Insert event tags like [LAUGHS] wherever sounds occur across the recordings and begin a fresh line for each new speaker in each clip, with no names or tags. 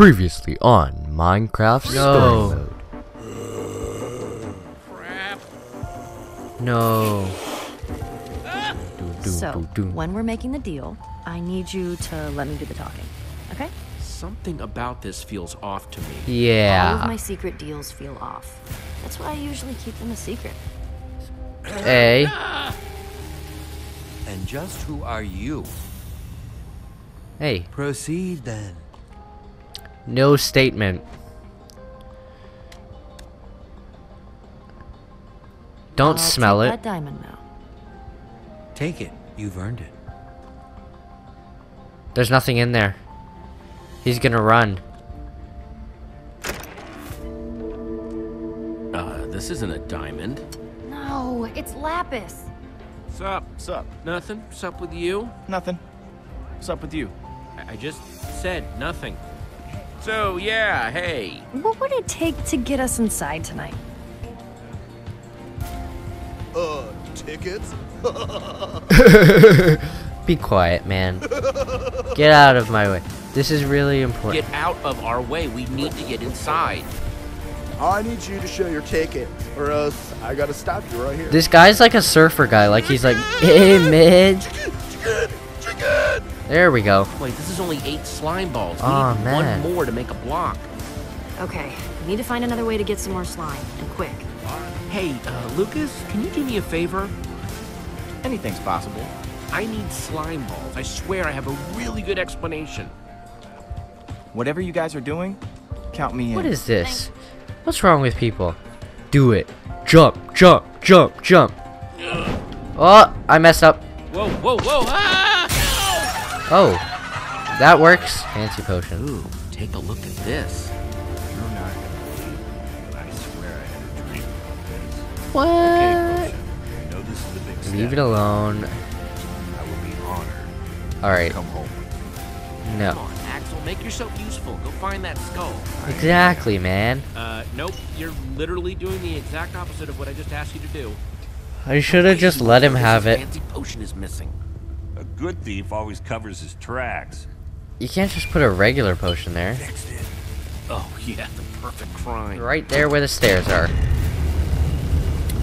Previously on Minecraft
No.
Story Mode.
Crap.
No.
Do, do,
So,
do, do.
when we're making the deal, I need you to let me do the talking. Okay?
Something about this feels off to me. Yeah.
All of my secret deals feel off. That's why I usually keep them a secret.
A.
And just who are you?
Hey.
Proceed then.
No statement. Don't
I'll
smell
take
it.
That diamond now.
Take it. You've earned it.
There's nothing in there. He's gonna run.
Uh, this isn't a diamond.
No, it's lapis.
Sup?
Sup?
Nothing? Sup with you?
Nothing. What's up with you?
I, I just said nothing. So, yeah, hey.
What would it take to get us inside tonight?
Uh, tickets? [LAUGHS]
Be quiet, man. Get out of my way. This is really important.
Get out of our way. We need to get inside.
I need you to show your ticket, or else I gotta stop you right here.
This guy's like a surfer guy. Like he's like, hey man.
Chicken! Chicken!
There we go.
Wait, this is only eight slime balls. We
Aw,
need
man.
one more to make a block.
Okay, we need to find another way to get some more slime, and quick.
Hey, uh, Lucas, can you do me a favor?
Anything's possible.
I need slime balls. I swear I have a really good explanation.
Whatever you guys are doing, count me in.
What is this? What's wrong with people? Do it. Jump, jump, jump, jump. Oh, I messed up.
Whoa, whoa, whoa! Ah!
Oh, that works. Fancy potion.
Ooh, take a look at this.
You're not gonna believe me, but I swear I had a dream about this.
What?
Okay, I know this is a big step.
Leave it alone.
I will be honored.
All right.
Come home.
No.
Come on, Axel, make yourself useful. Go find that skull.
Exactly, man.
Uh, nope. You're literally doing the exact opposite of what I just asked you to do.
I should have just let him have it.
Fancy potion is missing.
A good thief always covers his tracks.
You can't just put a regular potion there.
Oh yeah, the perfect crime.
Right there where the stairs are.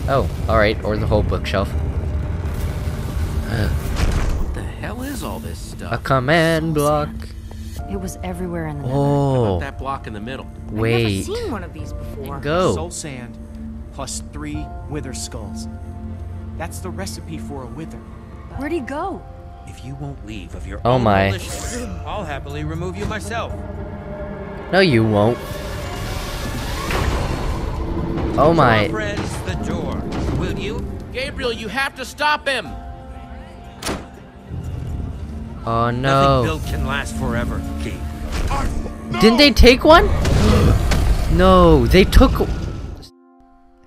Oh, alright, or the whole bookshelf.
What the hell is all this stuff?
A command block.
It was everywhere in the oh. nether.
How
Oh,
that block in the middle.
wait.
I've never seen one of these before.
Go.
Soul sand plus three wither skulls. That's the recipe for a wither.
Where'd he go?
If you won't leave of your
Oh
own
my.
volition, I'll happily remove you myself.
No, you won't. Oh my.
Friends, the door. Will you?
Gabriel, you have to stop him.
Oh
Nothing
no.
built can last forever, King.
Didn't they take one? [GASPS] no, they took.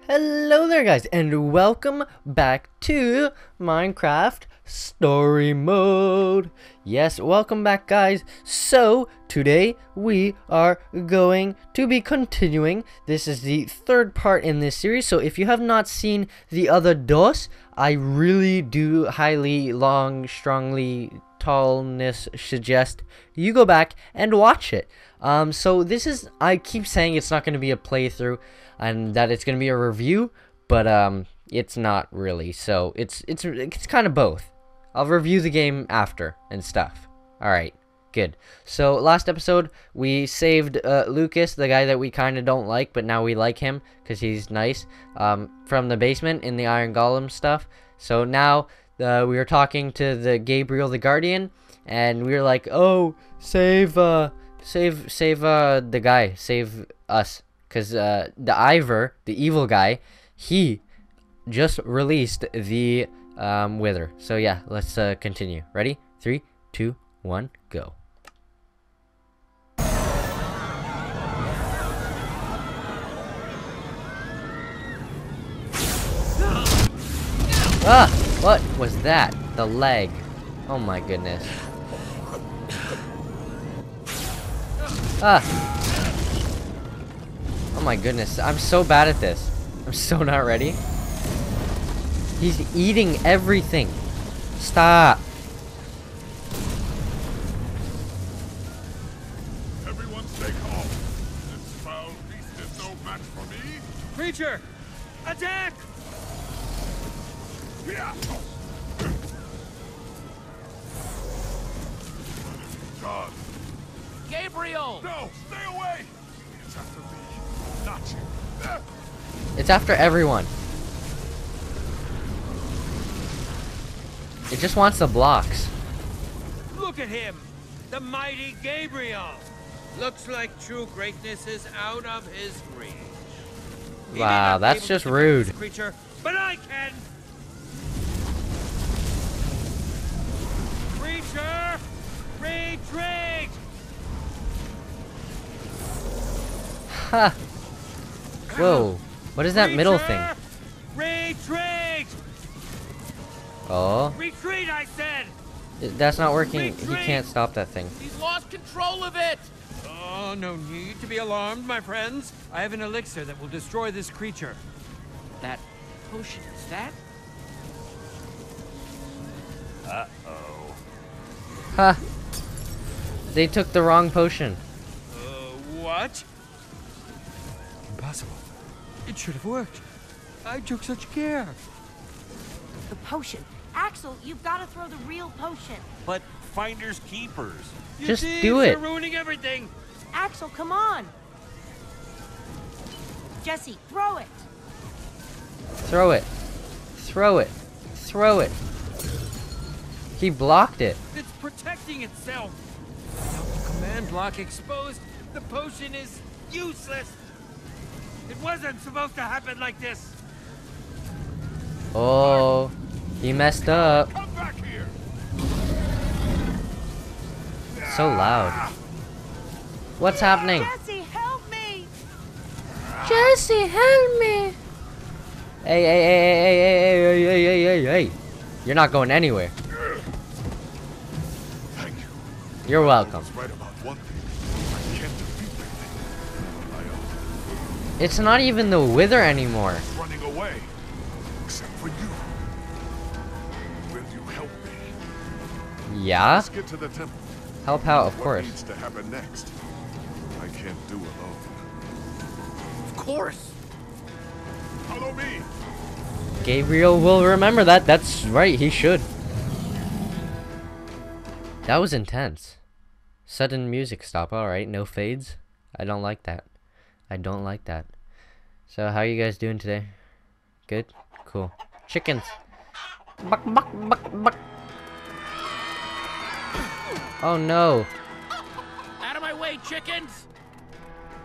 Hello there, guys, and welcome back to Minecraft Story Mode. Yes, welcome back, guys. So, today we are going to be continuing. This is the third part in this series, so if you have not seen the other dos, I really do highly, long, strongly tallness suggest you go back and watch it. Um, so this is I keep saying it's not going to be a playthrough and that it's going to be a review, but um, it's not really. So it's it's it's kind of both. I'll review the game after and stuff. All right. Good. So last episode we saved uh, Lucas, the guy that we kind of don't like, but now we like him because he's nice, um, from the basement in the Iron Golem stuff. So now uh, we were talking to the Gabriel the Guardian, and we were like, "Oh, save, uh, save, save, uh, the guy, save us," because uh, the Ivor, the evil guy, he just released the um, Wither. So yeah, let's uh, continue. Ready? Three, two, one, go. Ah! What was that? The leg. Oh my goodness. Ah! Oh my goodness. I'm so bad at this. I'm so not ready. He's eating everything. Stop.
Everyone stay calm. This foul beast is no match for me.
Creature! Attack!
Yeah. God,
Gabriel!
no, stay away. It's after me, not you.
It's after everyone. Just wants the blocks.
Look at him! The mighty Gabriel! Looks like true greatness is out of his reach.
Wow, that's just rude.
Creature, but I can! Creature! Retreat!
Ha! Whoa. What is that middle thing?
Retreat!
Oh.
Retreat, I said!
That's not working. He can't stop that thing.
He's lost control of it!
Oh, no need to be alarmed, my friends. I have an elixir that will destroy this creature.
That potion, is that?
Uh-oh.
Ha! They took the wrong potion.
Uh, what? Impossible. It should have worked. I took such care.
The potion. Axel, you've got to throw the real potion.
But finders keepers.
You
Just
thieves
do it.
You're ruining everything.
Axel, come on. Jesse, throw it.
Throw it. Throw it. Throw it. He blocked it.
It's protecting itself. Without command block exposed, the potion is useless. It wasn't supposed to happen like this.
Oh. He messed up.
Come back here.
So loud. What's happening?
Jesse, help me.
Jesse, help me! Hey, hey, hey, hey, hey, hey, hey, hey, hey, hey! You're not going anywhere.
Thank you.
You're welcome.
I was right about one thing. I can't defeat that thing. I
It's not even the Wither anymore.
running away. Except for you.
Yeah?
Let's get to the temple.
Help out, of
what
course.
needs to happen next? I can't do alone.
Of course!
Follow me.
Gabriel will remember that. That's right, he should. That was intense. Sudden music stop, alright, no fades. I don't like that. I don't like that. So, how are you guys doing today? Good? Cool. Chickens! Buck, buck, buck, buck. Oh no!
Out of my way, chickens!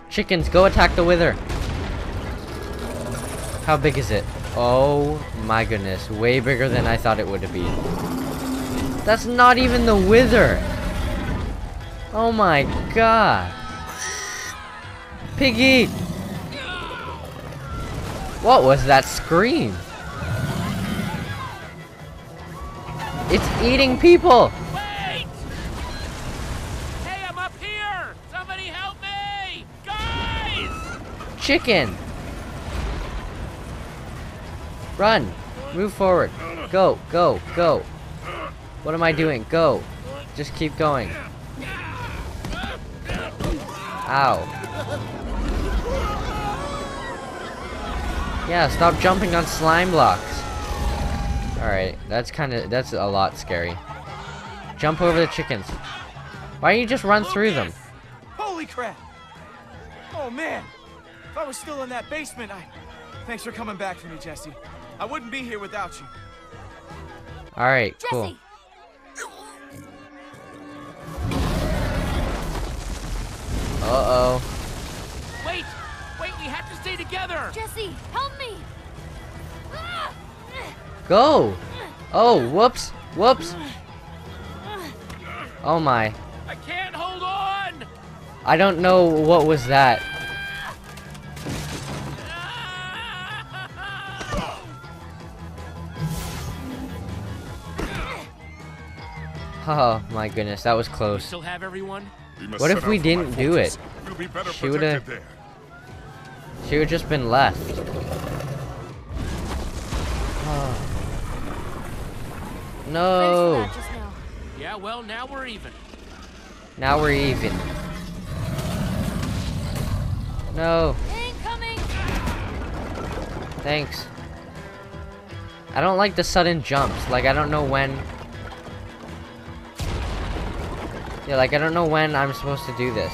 Chickens, go attack the wither! How big is it? Oh my goodness, way bigger than I thought it would be. That's not even the wither! Oh my god! Piggy! What was that scream? It's eating people!
Wait! Hey, I'm up here! Somebody help me! Guys!
Chicken! Run! Move forward. Go, go, go. What am I doing? Go. Just keep going. Ow. Yeah, stop jumping on slime blocks. Alright, that's kind of, that's a lot scary. Jump over the chickens. Why don't you just run through them?
Holy crap! Oh man! If I was still in that basement, I. Thanks for coming back for me, Jesse. I wouldn't be here without you.
Alright, cool.
Jesse.
Uh-oh.
Wait! Wait, we have to stay together!
Jesse, help me.
Go! Oh, whoops! Whoops! Oh my.
I can't hold on!
I don't know what was that. Oh my goodness, that was close.
still have everyone?
What if we didn't do it?
We'll be
She would've- She would just been left. Oh. [SIGHS] No!
that just now.
Yeah, well, now we're even.
Now we're even. No!
Incoming!
Thanks. I don't like the sudden jumps. Like, I don't know when... Yeah, like, I don't know when I'm supposed to do this.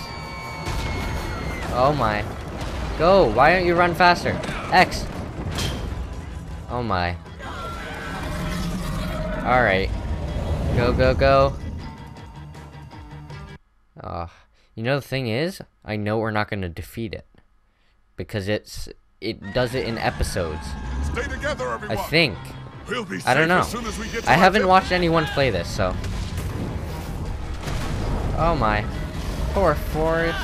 Oh my. Go! Why don't you run faster? X! Oh my. Alright. Go, go, go. Oh. You know the thing is, I know we're not going to defeat it. Because it's... It does it in episodes.
Stay together, everyone.
I think.
We'll be
I don't know.
as soon as we get to
I haven't watched anyone play this, so. Oh my. Poor forest.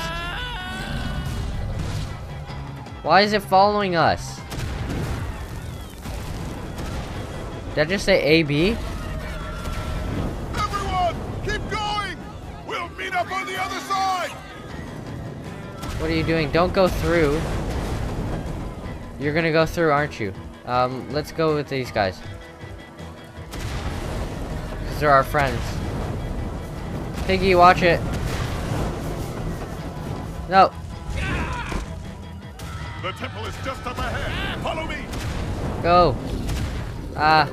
Why is it following us? Did I just say AB?
Everyone, keep going. We'll meet up on the other side.
What are you doing? Don't go through. You're gonna go through, aren't you? Um, let's go with these guys. Because they're our friends. Piggy, watch it. No.
The temple is just up ahead. Follow me.
Go. Ah.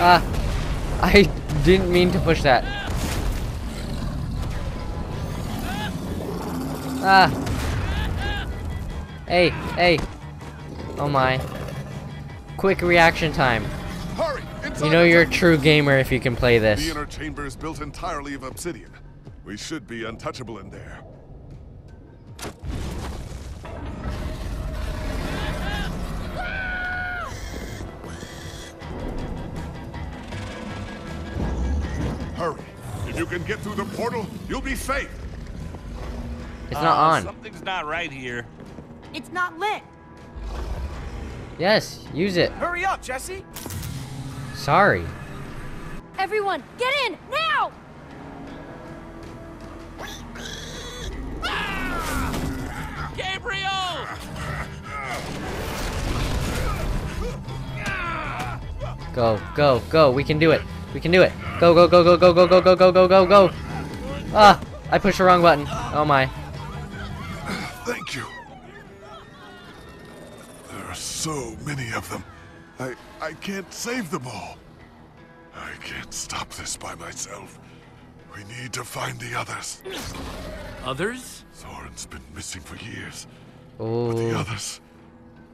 Ah. [LAUGHS] I didn't mean to push that. Ah. Hey, hey. Oh my. Quick reaction time.
Hurry. Inside
You know you're a true gamer if you can play this.
The inner chamber is built entirely of obsidian. We should be untouchable in there. Hurry. If you can get through the portal, you'll be safe.
It's not uh, on.
Something's not right here.
It's not lit.
Yes, use it.
Hurry up, Jesse!
Sorry.
Everyone, get in now!
Gabriel!
Go, go, go. We can do it. We can do it. Go, go, go, go, go, go, go, go, go, go, go, go. Ah, I pushed the wrong button. Oh my.
Thank you. There are so many of them. I I can't save them all. I can't stop this by myself. We need to find the others.
Others?
Soren's been missing for years. But the
Oh,
others,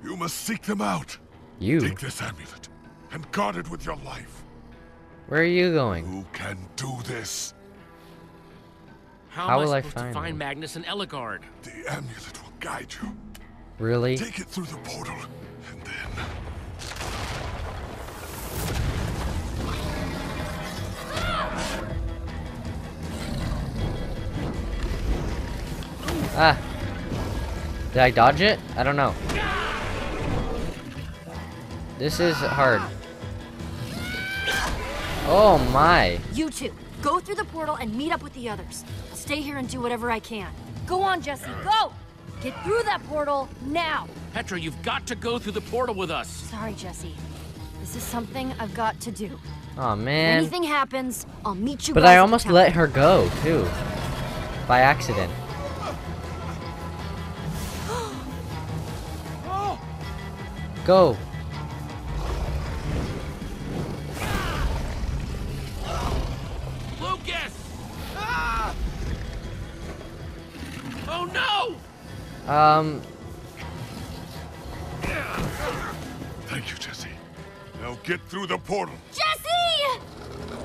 you must seek them out.
you.
Take this amulet and guard it with your life.
Where are you going?
Who can do this?
How,
How
am
will I
I supposed
find
to find
them?
Magnus and Ellegaard?
The amulet will guide you.
Really?
Take it through the portal, and then
Ah. Did I dodge it? I don't know. This is hard. Oh my.
You two, go through the portal and meet up with the others. I'll stay here and do whatever I can. Go on, Jesse, go! Get through that portal now!
Petra, you've got to go through the portal with us.
Sorry, Jesse. This is something I've got to do.
Oh man.
If
man.
anything happens, I'll meet you
But I almost let her go too. By accident. Go.
Lucas! Oh no!
Um,
thank you, Jesse. Now get through the portal.
Jesse!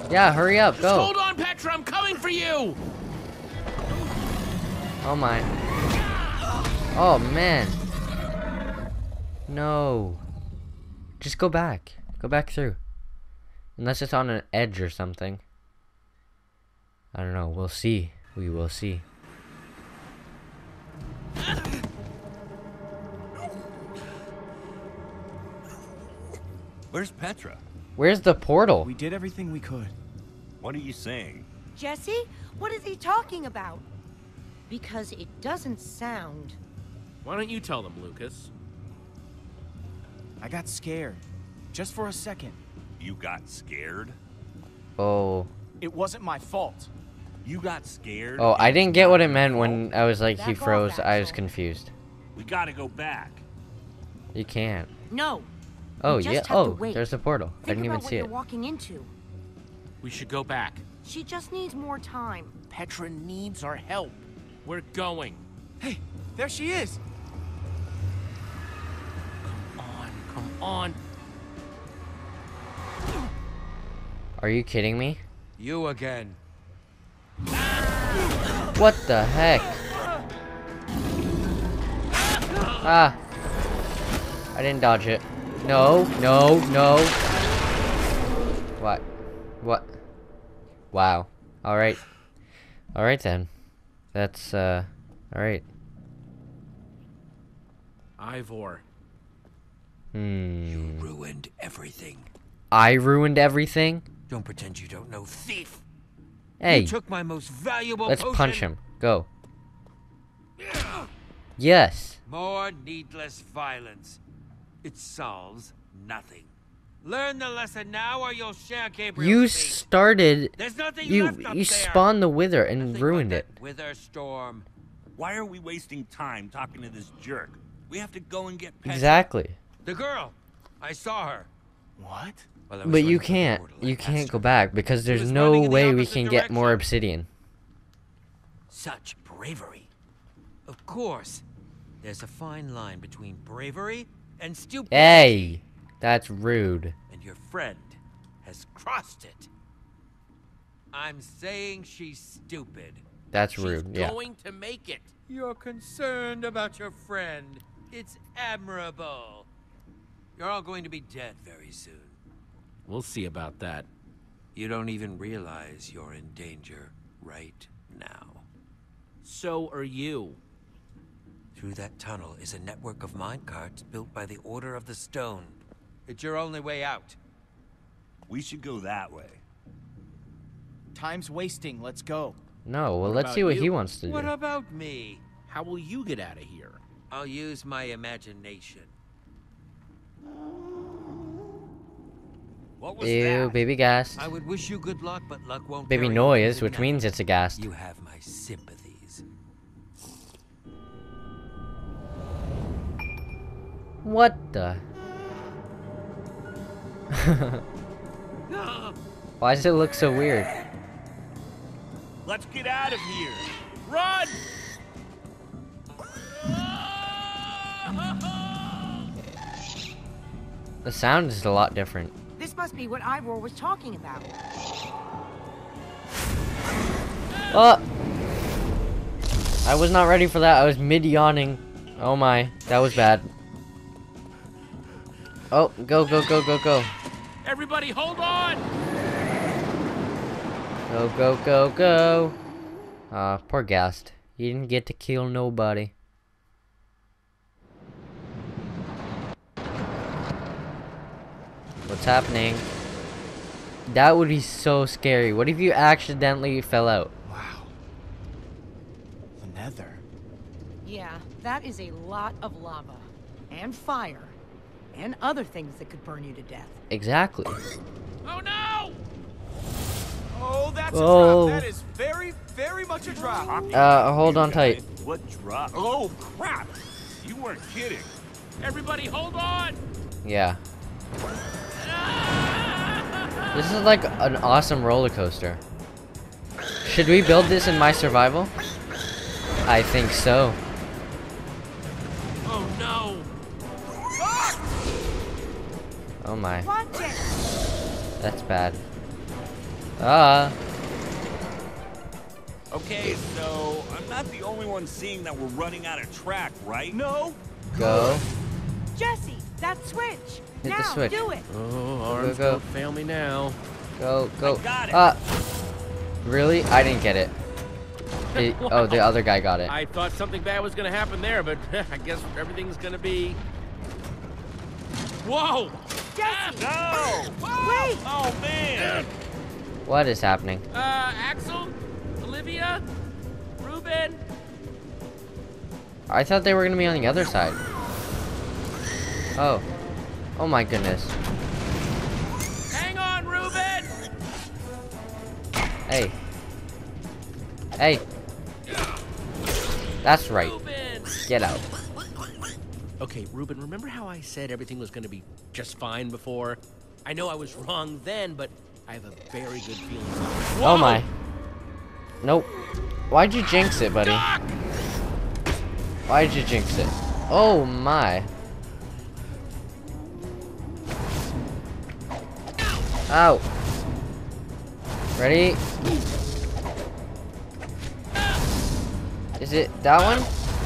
yeah, hurry up,
Just
go.
hold on, Petra, I'm coming for you!
Oh my. Oh man. No. Just go back. Go back through. Unless it's on an edge or something. I don't know. We'll see. We will see.
Where's Petra?
Where's the portal?
We did everything we could.
What are you saying?
Jesse, what is he talking about? Because it doesn't sound.
Why don't you tell them, Lucas?
I got scared. Just for a second.
You got scared?
Oh.
It wasn't my fault.
You got scared?
Oh, I didn't get what it meant when I was like he
Back off,
froze. I was confused.
We gotta go back.
You can't.
No,
Oh, yeah. Oh,
wait.
there's a portal. I didn't even see it.
walking into.
We should go back.
She just needs more time.
Petra needs our help. We're going.
Hey, there she is.
On, come on.
Are you kidding me?
You again.
What the heck? Ah. I didn't dodge it. No, no, no. What? What? Wow. Alright. Alright then. That's, uh, alright.
Ivor.
Hmm.
Ruined everything.
I ruined everything?
Don't pretend you don't know, thief.
Hey,
You took my most valuable
let's
potion.
punch him. Go. Yes.
More needless violence. It solves nothing. Learn the lesson now or you'll share Gabriel's
You started.
There's nothing
You
left up
you
there.
spawned the wither and
Nothing
ruined it.
Wither storm.
Why are we wasting time talking to this jerk? We have to go and get Petra.
Exactly.
The girl. I saw her.
What?
While I was
But you can't. You can't go back because there's no
running the
way we
opposite
can get more obsidian.
Such bravery. Of course. There's a fine line between bravery and stupidity.
Hey, that's rude.
And your friend has crossed it. I'm saying she's stupid.
That's
She's
rude. Yeah.
going to make it.
You're concerned about your friend. It's admirable. You're all going to be dead very soon.
We'll see about that.
You don't even realize you're in danger right now.
So are you.
Through that tunnel is a network of minecarts built by the Order of the Stone. It's your only way out.
We should go that way.
Time's wasting. Let's go.
No, well,
What
let's see what
you?
he wants to do.
What about me?
How will you get out of here?
I'll use my imagination.
Ew,
that?
baby ghast.
I would wish you good luck, but luck won't
Baby noise, which means it's a ghast.
You have my sympathies.
What the? [LAUGHS] Why does it look so weird?
Let's get out of here.
Run!
The sound is a lot different.
This must be what Ivor was talking about.
Oh! I was not ready for that. I was mid yawning. Oh my, that was bad. Oh, go, go, go, go, go.
Everybody hold on!
Go, go, go, go. Ah, poor Ghast. He didn't get to kill nobody. What's happening? That would be so scary. What if you accidentally fell out?
Wow. The Nether.
Yeah, that is a lot of lava. And fire. And other things that could burn you to death.
Exactly.
Oh no!
Oh, that's
Oh.
a trap. That is very, very much a drop.
Uh, hold on tight.
What drop? Oh, crap! You weren't kidding.
Everybody hold on!
Yeah. This is like an awesome roller coaster. Should we build this in my survival? I think so.
Oh no!
Oh my,
Watch it!
that's bad. Ah,
Okay, so I'm not the only one seeing that we're running out of track, right?
No.
go.
Jesse, that switch!
Hit
now,
the switch.
do it!
Oh, arms
go.
don't fail me now.
Go, go.
I got it.
Ah. Really? I didn't get it. [LAUGHS] It- Oh, the other guy got it.
I thought something bad was gonna happen there, but [LAUGHS] I guess everything's gonna be. Whoa!
Jesse!
No!
Wait!
Oh, man!
What is happening?
Uh, Axel? Olivia? Ruben?
I thought they were gonna be on the other side. Oh. Oh my goodness.
Hang on, Ruben!
Hey. Hey. That's right.
Ruben!
Get out.
Okay, Ruben, remember how I said everything was gonna be just fine before? I know I was wrong then, but I have a very good feeling.
Oh my. Nope. Why'd you jinx it, buddy? Why'd you jinx it? Oh my. Ow. Ready? Is it that one?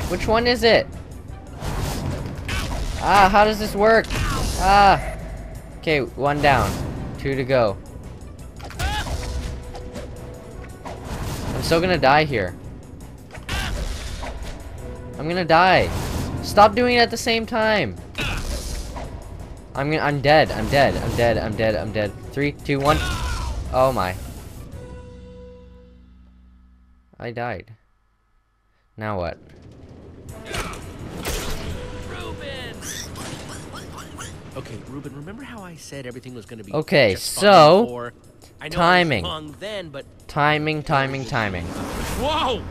Which one is it? Ah, how does this work? Ah. Okay, one down. Two to go. I'm still gonna die here. I'm gonna die. Stop doing it at the same time. I'm gonna, I'm dead. I'm dead. I'm dead. I'm dead. I'm dead. Three, two, one. Oh my. I died. Now what?
Ruben! Okay, Ruben, remember how I said everything was gonna be
Okay, so.
I know
timing.
Then, but
Timing, timing, timing.
whoa!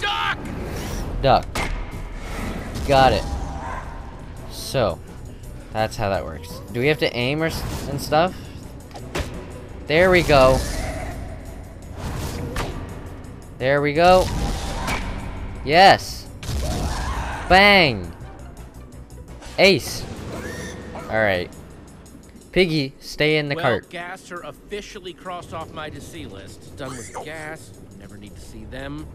Duck!
Duck. Got it. So, that's how that works. Do we have to aim or s and stuff? There we go. There we go. Yes. Bang. Ace. Alright. Piggy, stay in the
well,
cart.
gas are officially crossed off my to see list. Done with gas. Never need to see them.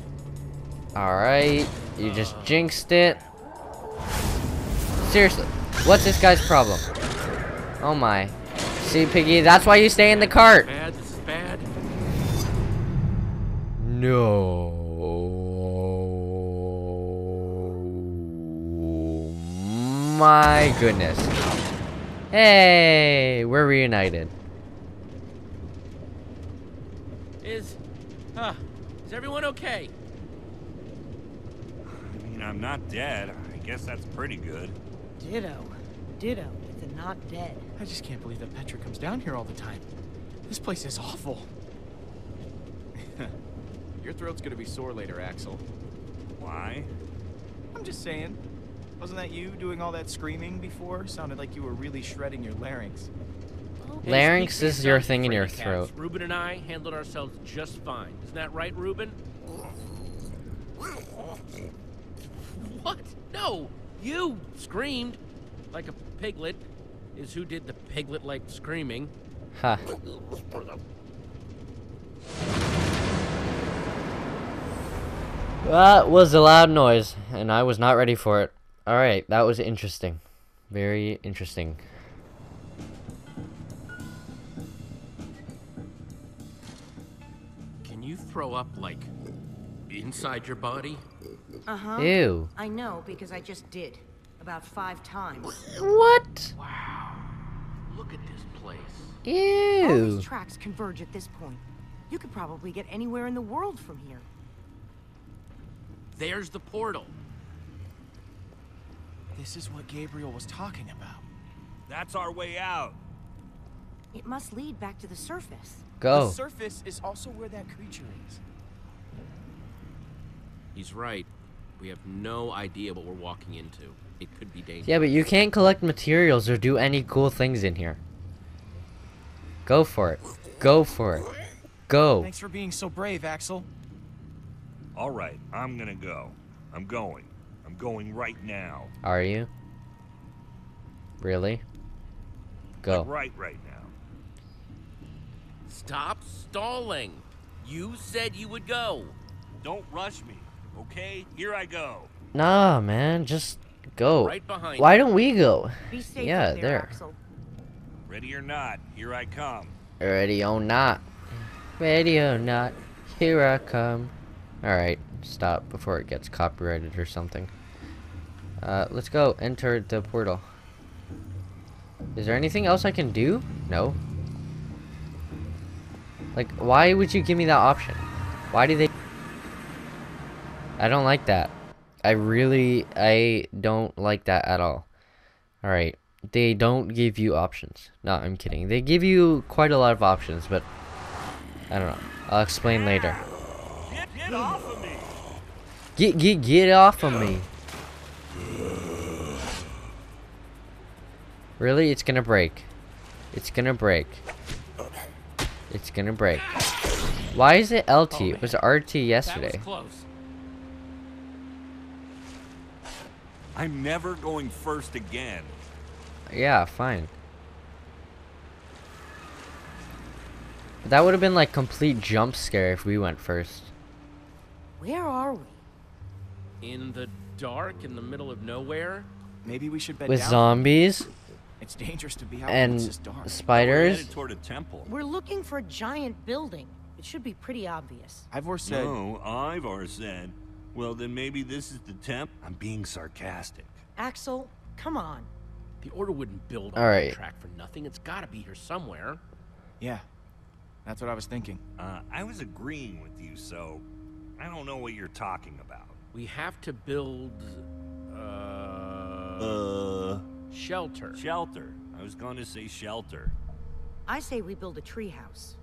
Alright. You just jinxed it. Seriously. What's this guy's problem? Oh my. See, Piggy, that's why you stay in the cart.
Bad. This is bad.
No. My goodness. Hey, we're reunited.
Is, huh? Is everyone okay?
I mean, I'm not dead. I guess that's pretty good.
Ditto. Ditto with the not dead.
I just can't believe that Petra comes down here all the time. This place is awful. [LAUGHS] Your throat's gonna be sore later, Axel.
Why?
I'm just saying. Wasn't that you doing all that screaming before? Sounded like you were really shredding your larynx.
Hey,
Larynx is your thing in your throat.
Ruben and I handled ourselves just fine. Isn't that right, Ruben? What? No! You screamed like a piglet. Is who did the piglet-like screaming.
Ha. That was a loud noise, and I was not ready for it. Alright, that was interesting. Very interesting.
Can you throw up, like, inside your body?
Uh-huh.
Ew.
I know, because I just did. About five times.
What? Wow.
Look at this place.
Ew.
All these tracks converge at this point. You could probably get anywhere in the world from here.
There's the portal.
This is what Gabriel was talking about.
That's our way out.
It must lead back to the surface.
Go.
The surface is also where that creature is.
He's right. We have no idea what we're walking into. It could be dangerous.
Yeah, but you can't collect materials or do any cool things in here. Go for it. Go for it. Go.
Thanks for being so brave, Axel.
All right, I'm gonna go. I'm going. I'm going right now.
Are you? Really? Go.
Like right, right now.
Stop stalling. You said you would go.
Don't rush me, okay? Here I go.
Nah, man, just go.
Right behind
Why don't we go?
Be safe
Yeah,
there,
there.
Ready or not, here I come.
Ready or not. Ready or not. Here I come. Alright, stop before it gets copyrighted or something. Uh, let's go. Enter the portal. Is there anything else I can do? No. Like, why would you give me that option? Why do they... I don't like that. I really... I don't like that at all. Alright. They don't give you options. No, I'm kidding. They give you quite a lot of options, but... I don't know. I'll explain later.
Get, get off of me!
Get get get off of me. Really? It's gonna break. It's gonna break. It's gonna break. Why is it LT? it was RT yesterday.
That was close.
I'm never going first again.
Yeah, fine. But that would have been like complete jump scare if we went first.
Where are we?
In the dark, in the middle of nowhere.
Maybe we should bed
With
down.
zombies
It's dangerous to be out when it's
and
this dark.
We're
spiders.
toward a temple.
We're looking for a giant building. It should be pretty obvious.
Ivor said,
No, Ivor said. Well, then maybe this is the temp. I'm being sarcastic.
Axel, come on.
The order wouldn't build on
All right.
track for nothing. It's got to be here somewhere.
yeah, that's what I was thinking.
Uh, I was agreeing with you, so I don't know what you're talking about.
We have to build uh,
Uh,
shelter.
shelter. I was going to say shelter.
I say we build a treehouse.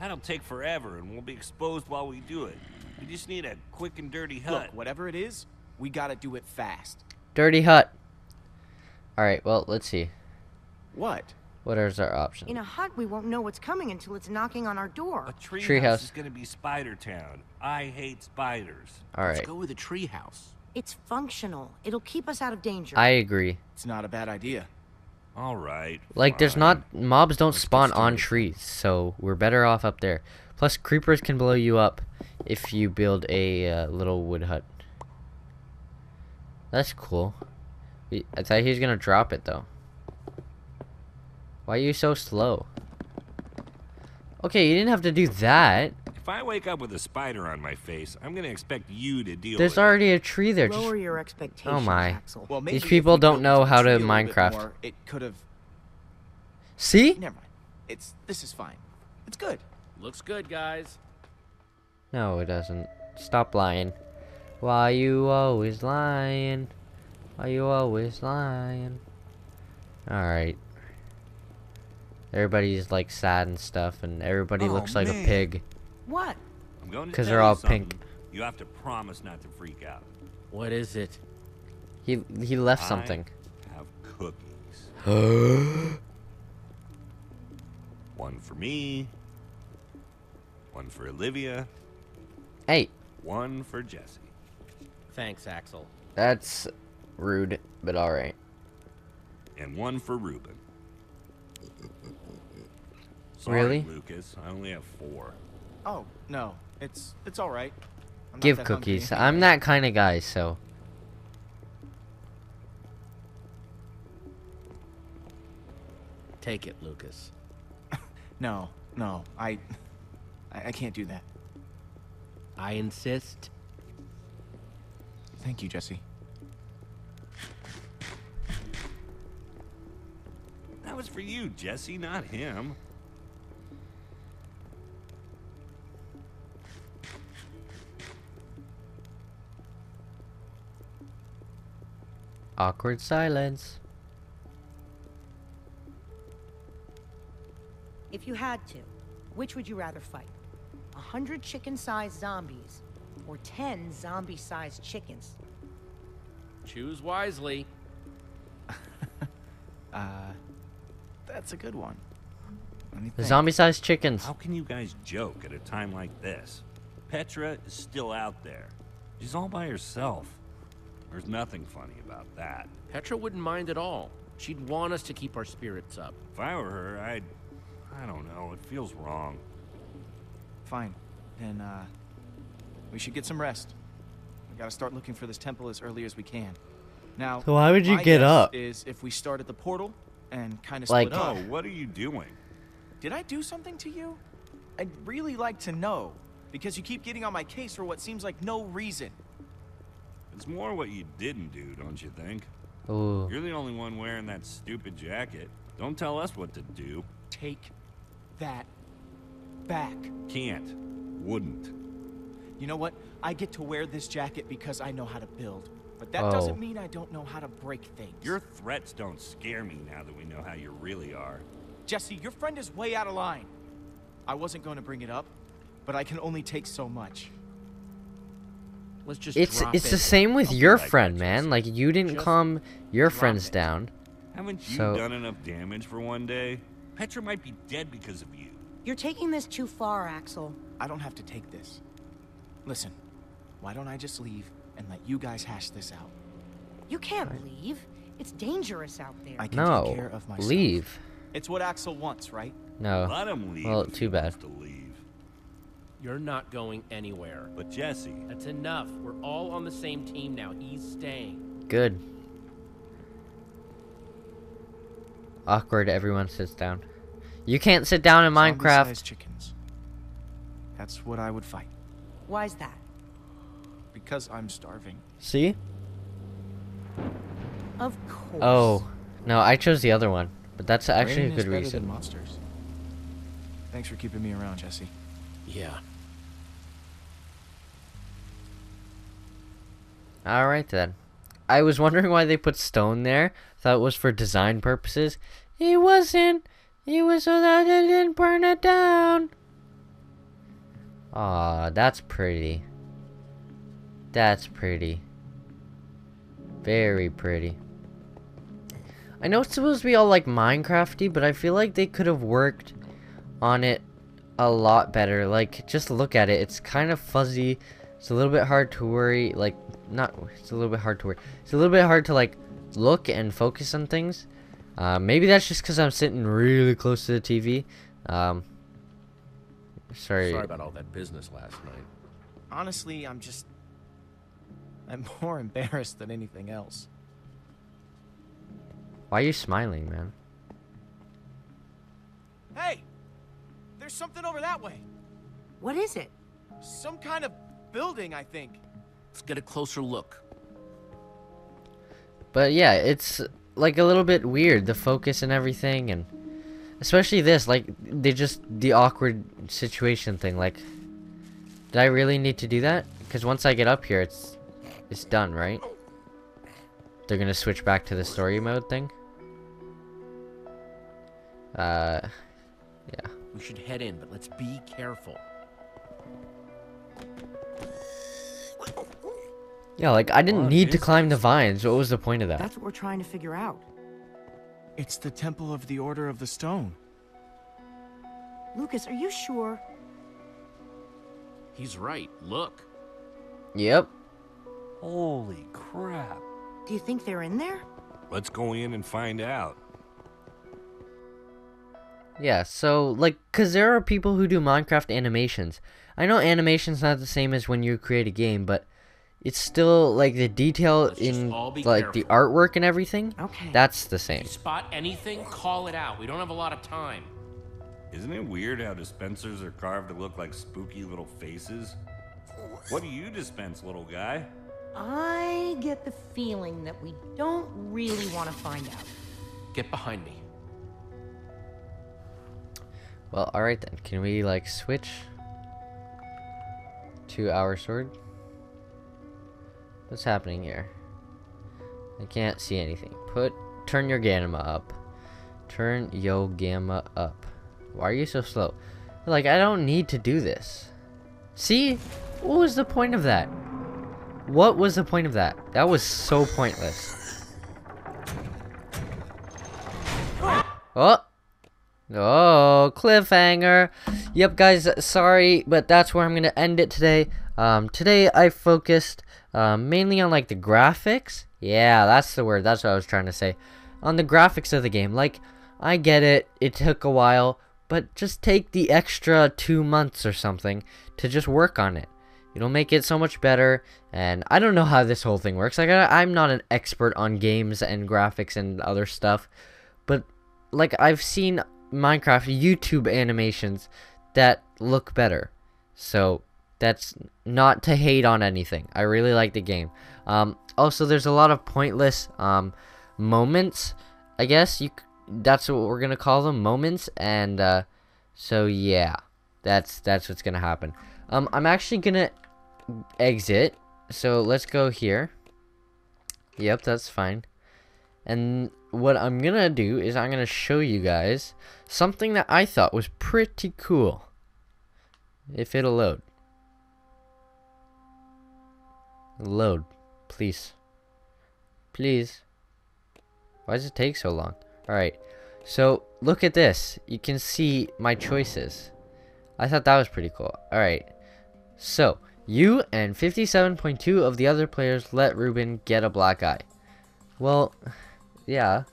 That'll take forever, and we'll be exposed while we do it. We just need a quick and dirty hut.
Look, whatever it is, we gotta do it fast.
Dirty hut. Alright, well, let's see.
What?
What is our options?
In a hut, we won't know what's coming until it's knocking on our door.
a treehouse
Treehouse.
is going to be Spider Town. I hate spiders.
Alright,
Let's go with a treehouse.
It's functional. It'll keep us out of danger.
I agree.
It's not a bad idea.
All right.
Like, there's not. Mobs don't
Let's
spawn on trees, so we're better off up there. Plus, creepers can blow you up if you build a uh, little wood hut. That's cool. I thought he was gonna drop it though. Why are you so slow? Okay, you didn't have to do that.
If I wake up with a spider on my face, I'm going to expect you to deal
There's
with it.
There's already a tree there.
Lower your expectations, Oh
my.
Axel.
Well,
These people don't know how to
tree a little bit
Minecraft.
more, it could have.
see.
Never mind. It's this is fine. It's good.
Looks good, guys.
No, it doesn't. Stop lying. Why you always lying? Why you always lying? Alright. Everybody's like sad and stuff, and everybody
Oh,
looks like
man.
a pig.
What?
I'm going to
'Cause
tell
they're all
something.
pink.
You have to promise not to freak out.
What is it?
He he left
I
something.
have cookies. [GASPS] One for me. One for Olivia.
Hey,
One for Jesse.
Thanks, Axel.
that's rude, but alright.
And one for Ruben. Sorry,
Really?
Lucas. I only have four.
Oh no, it's it's all right. I'm
Give
that hungry
cookies. I'm that kind of guy, so.
Take it, Lucas. [LAUGHS]
No, no, I, I, I can't do that.
I insist.
Thank you, Jesse.
That was for you, Jesse, not him.
Awkward silence.
If you had to, which would you rather fight? A hundred chicken-sized zombies, or ten zombie-sized chickens?
Choose wisely. [LAUGHS]
Uh, that's a good one. Let me
The zombie sized chickens.
How can you guys joke at a time like this? Petra is still out there. She's all by herself. There's nothing funny about that.
Petra wouldn't mind at all. She'd want us to keep our spirits up.
If I were her, I'd. I don't know. It feels wrong.
Fine. Then, uh, we should get some rest. We gotta start looking for this temple as early as we can. Now,
So why would you
my
get up?
Is if we start at the portal and kind of
Like-
split up.
Oh, what are you doing?
Did I do something to you? I'd really like to know, because you keep getting on my case for what seems like no reason.
It's more what you didn't do, don't you think?
Ooh.
You're the only one wearing that stupid jacket. Don't tell us what to do.
Take that back.
Can't. Wouldn't.
You know what? I get to wear this jacket because I know how to build. But that
Oh.
doesn't mean I don't know how to break things.
Your threats don't scare me now that we know how you really are.
Jesse, your friend is way out of line. I wasn't going to bring it up, but I can only take so much.
Let's just
It's
drop
it's
it.
the same with
I'll
your
like
friend,
that,
man. Like you didn't
Just
calm your
drop
friends
it.
down.
Haven't you
So-
done enough damage for one day? Petra might be dead because of you.
You're taking this too far, Axel.
I don't have to take this. Listen, why don't I just leave and let you guys hash this out?
You can't leave. It's dangerous out there.
I can
No,
take care of myself.
leave.
It's what Axel wants, right?
No.
Let him leave.
Well,
if
too bad.
To leave.
You're not going anywhere.
But Jesse,
That's enough. We're all on the same team now. He's staying.
Good. Awkward. Everyone sits down. You can't sit down in Minecraft.
Zombie-sized chickens. That's what I would fight.
Why's that?
Because I'm starving.
See?
Of course.
Oh, no, I chose the other one, but that's actually
Rain
a good
better
reason.
Than monsters. Thanks for keeping me around, Jesse.
Yeah.
All right then. I was wondering why they put stone there. Thought it was for design purposes. It wasn't. It was so that it didn't burn it down. Aw, that's pretty. That's pretty. Very pretty. I know it's supposed to be all like Minecrafty, but I feel like they could have worked on it a lot better. Like, just look at it. It's kind of fuzzy. It's a little bit hard to worry. Like, not. It's a little bit hard to worry. It's a little bit hard to like look and focus on things. Uh, maybe that's just because I'm sitting really close to the TV. Um, sorry.
Sorry about all that business last night.
Honestly, I'm just. I'm [LAUGHS] more embarrassed than anything else.
Why are you smiling, man?
Hey! There's something over that way.
What is it?
Some kind of building, I think.
Let's get a closer look.
But yeah, it's like a little bit weird the focus and everything, and especially this. Like they just the awkward situation thing. Like, did I really need to do that? Because once I get up here, it's it's done, right? They're gonna switch back to the story mode thing. Uh, yeah.
We should head in, but let's be careful.
Yeah, like I didn't
What
need to
is
climb the vines. What was the point of that?
That's what we're trying to figure out.
It's the Temple of the Order of the Stone.
Lucas, are you sure?
He's right. Look.
Yep.
holy crap.
Do you think they're in there?
Let's go in and find out.
Yeah, so like, cause there are people who do Minecraft animations. I know animation's not the same as when you create a game, but it's still like the detail
Let's
in
all be
like the artwork and everything.
Okay.
That's the
If
same.
you spot anything, call it out. We don't have a lot of time.
Isn't it weird how dispensers are carved to look like spooky little faces? What do you dispense, little guy?
I get the feeling that we don't really want to find out.
Get behind me.
Well, all right then. Can we like switch to our sword? What's happening here? I can't see anything. Put turn your gamma up. Turn yo gamma up. Why are you so slow? Like I don't need to do this. See? What was the point of that? What was the point of that? That was so pointless. Oh. Oh, cliffhanger. Yep, guys, sorry, but that's where I'm going to end it today. Um, today I focused um, mainly on like the graphics. Yeah, that's the word. That's what I was trying to say. On the graphics of the game. Like, I get it. It took a while, but just take the extra two months or something to just work on it. It'll make it so much better. And I don't know how this whole thing works. Like, I, I'm not an expert on games and graphics and other stuff, but like I've seen Minecraft YouTube animations that look better. So that's not to hate on anything. I really like the game. Um, also, there's a lot of pointless um, moments. I guess you. That's what we're gonna call them, moments. And uh, so yeah, that's that's what's gonna happen. Um, I'm actually gonna exit. So let's go here. Yep, that's fine. And what I'm gonna do is I'm gonna show you guys something that I thought was pretty cool. If it'll load. Load. Please. Please. Why does it take so long? Alright. So, look at this. You can see my choices. I thought that was pretty cool. Alright. So, you and 57.2 of the other players let Reuben get a black eye. Well, yeah.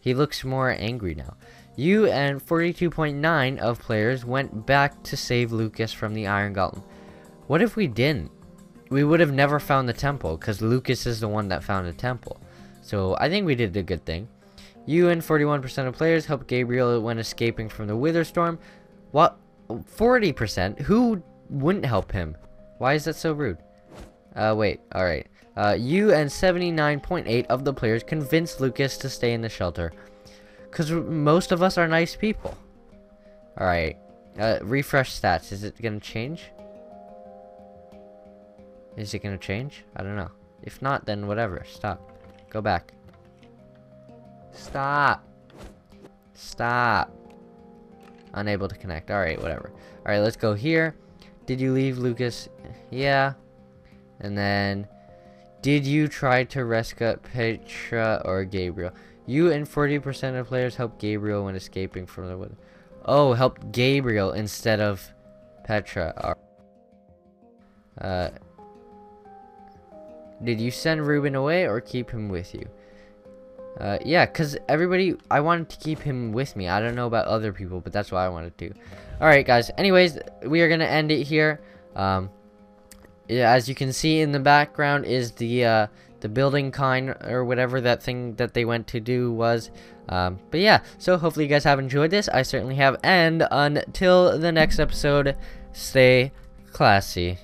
He looks more angry now. You and 42.9 of players went back to save Lucas from the Iron Golem. What if we didn't? We would have never found the temple, because Lucas is the one that found the temple. So, I think we did a good thing. You and 41% of players helped Gabriel when escaping from the Witherstorm. What? 40%? Who wouldn't help him? Why is that so rude? Uh, wait. Alright. Uh, you and 79.8 of the players convinced Lucas to stay in the shelter. Because most of us are nice people. Alright. Uh, refresh stats. Is it going to change? Is it to change? I don't know. If not, then whatever. Stop. Go back. Stop. Stop. Unable to connect. Alright, whatever. Alright, let's go here. Did you leave Lucas? Yeah. And then, did you try to rescue Petra or Gabriel? You and 40% of players helped Gabriel when escaping from the wood. Oh, helped Gabriel instead of Petra. Uh, did you send Reuben away or keep him with you? Uh, yeah, because everybody, I wanted to keep him with me. I don't know about other people, but that's what I wanted to. Alright, guys. Anyways, we are going to end it here. Um, as you can see in the background is the, uh, the building kind or whatever that thing that they went to do was. Um, but yeah, so hopefully you guys have enjoyed this. I certainly have. And until the next episode, stay classy.